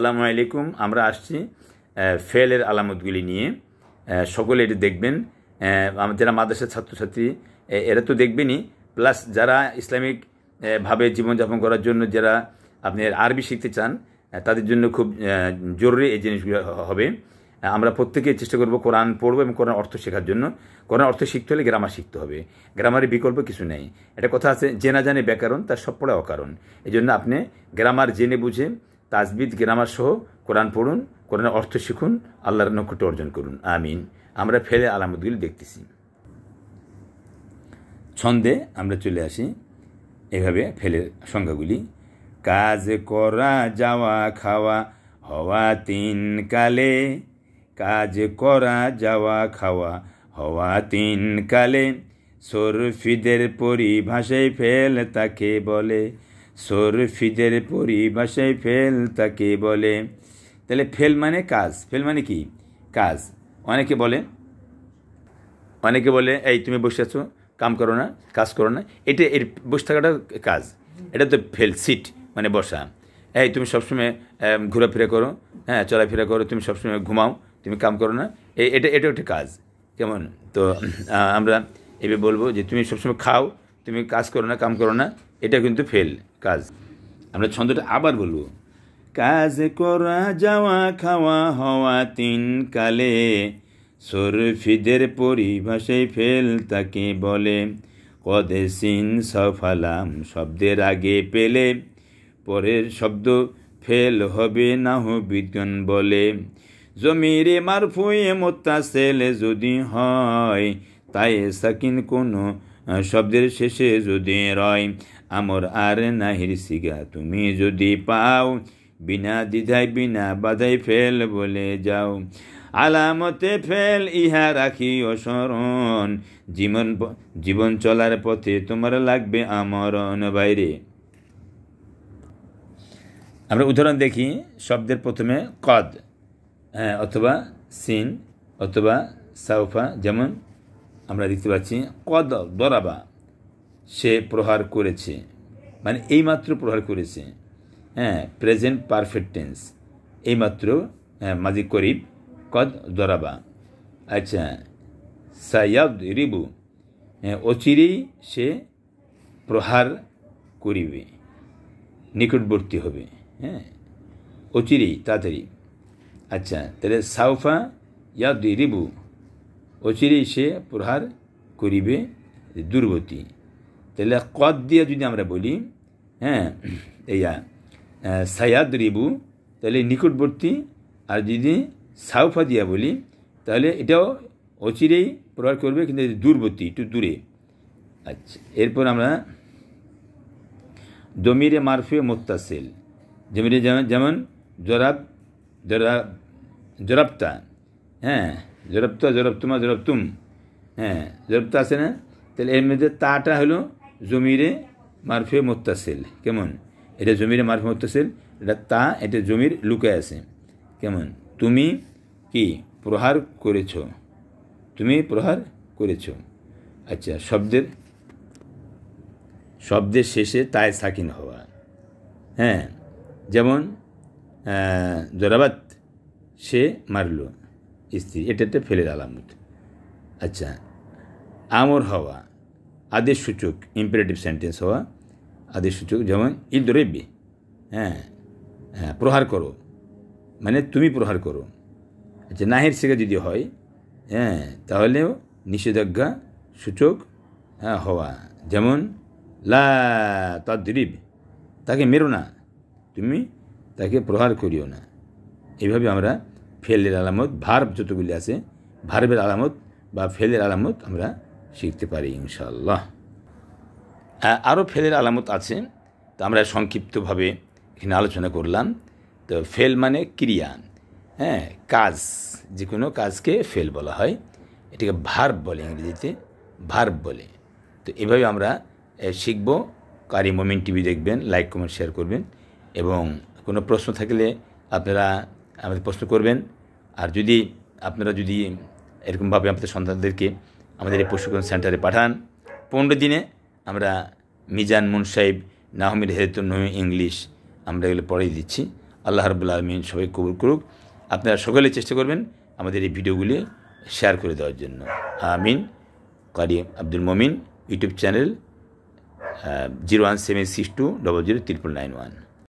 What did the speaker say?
আসসালামু আলাইকুম, আমরা আসছি ফেলের আলামতগুলি নিয়ে। সকলে এটি দেখবেন। যারা মাদ্রাসার ছাত্রছাত্রী এরা তো দেখবেনই। প্লাস যারা ইসলামিক ভাবে জীবনযাপন করার জন্য যারা আপনি আরবি শিখতে চান তাদের জন্য খুব জরুরি এই জিনিসগুলো হবে। আমরা প্রত্যেকে চেষ্টা করব কোরআন পড়ব এবং কোরআন অর্থ শেখার জন্য। কোরআন অর্থ শিখতে হলে গ্রামার শিখতে হবে। গ্রামারের বিকল্প কিছু নেই। এটা কথা আছে জেনা জানে ব্যাকরণ, তার সব পড়া অকারণ। এই জন্য আপনি গ্রামার জেনে বুঝে তাজবিদ, গ্রামার সহ কোরআন পড়ুন, কোরআনের অর্থ শিখুন, আল্লাহর নক্ষত্র অর্জন করুন। আমিন। আমরা ফেলে আলামতগুলি দেখতেছি। ছন্দে আমরা চলে আসি এভাবে ফেলের সংখ্যাগুলি কাজ করা, যাওয়া, খাওয়া, হওয়া তিন কালে। কাজ করা, যাওয়া, খাওয়া, হওয়া তিন কালে। সরফিদের পরিভাষায় ফেল তাকে বলে। সরফিদের পরিভাষায় ফেল তাকে বলে। তাহলে ফেল মানে কাজ। ফেল মানে কি? কাজ। অনেকে বলে অনেকে বলে, এই তুমি বসে আছো, কাম করো না, কাজ করো না। এটা, এর বসে থাকাটা কাজ। এটা তো ফেল, সিট মানে বসা। এই, তুমি সবসময় ঘোরাফেরা করো হ্যাঁ চলাফেরা করো, তুমি সবসময় ঘুমাও, তুমি কাম করো না। এই এটা এটা একটা কাজ। কেমন? তো আমরা এভাবে বলব যে, তুমি সবসময় খাও, তুমি কাজ করো না, কাম করো না এটা কিন্তু ফেল, কাজ। আমরা ছন্দটা আবার বলব। কাজ করা, যাওয়া, খাওয়া, হওয়া তিন কালে, সরফিদের পরিভাষায় ফেল তাকে বলে। কদে সিন সফালাম শব্দের আগে পেলে, পরের শব্দ ফেল হবে না বিজ্ঞান বলে। জমিরে মারফুয়ে মোত্তাসেল যদি হয়, তাই সাকিন কোনো শব্দের শেষে যদি রয়। আমর আর নাহির সিগা তুমি যদি পাও বিনা দ্বিধায় বিনা বাধাই ফেল বলে যাও আলামতে ফেল ইহা রাখি অসরণ জীবন জীবন চলার পথে তোমার লাগবে আমরণ বাইরে আমরা উদাহরণ দেখি শব্দের প্রথমে কদ হ্যাঁ অথবা সিন অথবা সাউফা যেমন আমরা দেখতে পাচ্ছি কদ দরাবা সে প্রহার করেছে। মানে এইমাত্র প্রহার করেছে। হ্যাঁ প্রেজেন্ট পারফেক্ট টেন্স এইমাত্র হ্যাঁ মাজি করিব, কদ দরাবা আচ্ছা সায়াদ রিবু হ্যাঁ অচিরেই সে প্রহার করিবে। নিকটবর্তী হবে। হ্যাঁ অচিরেই, তাড়াতাড়ি। আচ্ছা তাহলে সাউফা ইয়া রিবু অচিরেই সে প্রহার করিবে দুর্গতি। তাহলে কদ দিয়ে যদি আমরা বলি হ্যাঁ এইয়া সায়াদ রিবু তাহলে নিকটবর্তী আর যদি সাউফা দিয়া বলি তাহলে এটাও অচিরেই প্রহার করবে কিন্তু দূরবর্তী একটু দূরে আচ্ছা এরপর আমরা দমিরে মারফে মোত্তাসিল জমিরে যেমন যেমন জরাব জরাবতা হ্যাঁ জরাবতা জরাবতুমা জরাবতুম হ্যাঁ জরাবতা আছে না তাহলে এর মধ্যে তাটা হলো জমিরে মারফে মোত্তাসিল, কেমন? এটা জমিরে মারফে মোত্তাসিল, এটা তা, এটা জমির লুকায় আছে, কেমন? তুমি কি প্রহার করেছ? তুমি প্রহার করেছ। আচ্ছা শব্দের শব্দের শেষে তায় সাকিন হওয়া হ্যাঁ যেমন জরাবাত সে মারল, স্ত্রী, এটা একটা ফেলের আলামত। আচ্ছা আমর হওয়া আদেশ সূচক ইম্পারেটিভ সেন্টেন্স হওয়া আদেশ সূচক যেমন ইদরেবি হ্যাঁ হ্যাঁ প্রহার করো মানে তুমি প্রহার করো। আচ্ছা নাহের শেখা যদি হয় হ্যাঁ তাহলেও নিষেধাজ্ঞা সূচক হ্যাঁ হওয়া। যেমন, লা তদ্রিব তাকে মেরো না, তুমি তাকে প্রহার করিও না। এইভাবে আমরা ফেলের আলামত, ভার্ব যতগুলি আছে, ভার্বের আলামত বা ফেলের আলামত আমরা শিখতে পারি, ইনশাআল্লাহ। আরও ফেলের আলামত আছে। তো আমরা সংক্ষিপ্তভাবে এখানে আলোচনা করলাম। তো ফেল মানে ক্রিয়া। হ্যাঁ কাজ যে কোনো কাজকে ফেল বলা হয়। এটাকে ভার্ব বলে ইংরেজিতে। ভার্ব বলে। তো এভাবে আমরা শিখব। কারি মোমেন্ট টিভি দেখবেন, লাইক, কমেন্ট, শেয়ার করবেন। এবং কোনো প্রশ্ন থাকলে আপনারা আমাদের প্রশ্ন করবেন। আর যদি আপনারা যদি এরকমভাবে আমাদের সন্তানদেরকে আমাদের এই প্রশিক্ষণ সেন্টারে পাঠান। পনেরো দিনে আমরা মিজান মুন সাহেব, নাহমির হেতুন ইংলিশ, আমরা এগুলো পড়িয়ে দিচ্ছি। আল্লাহ রবুল্লা আলমিন সবাই কবুল করুক। আপনারা সকলে চেষ্টা করবেন আমাদের এই ভিডিওগুলি শেয়ার করে দেওয়ার জন্য। আমিন। Qari Abdul Momin, YouTube channel zero one seven six two double zero triple nine one